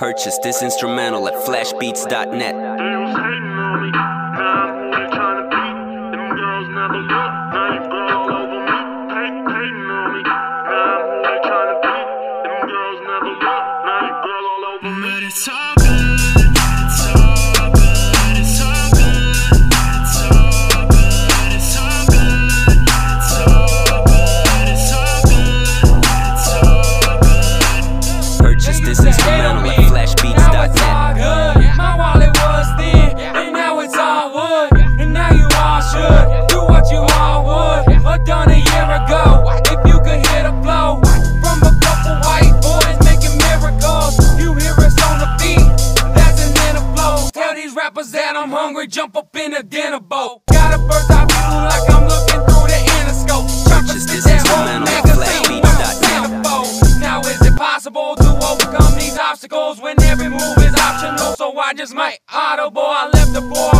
Purchase this instrumental at flashbeats.net. I'm hungry, jump up in a dinner bowl. Got a bird's eye view like I'm looking through the endoscope. Consciousness is home, magazine, I'm Now is it possible to overcome these obstacles when every move is optional? So I just might audible, I left the floor.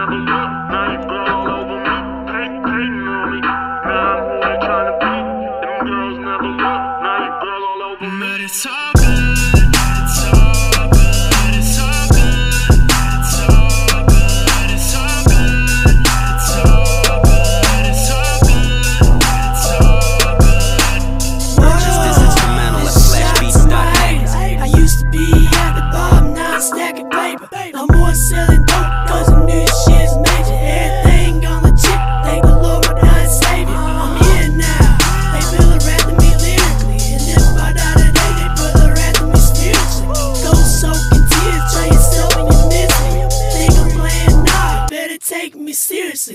my beloved.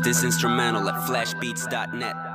This instrumental at flashbeats.net.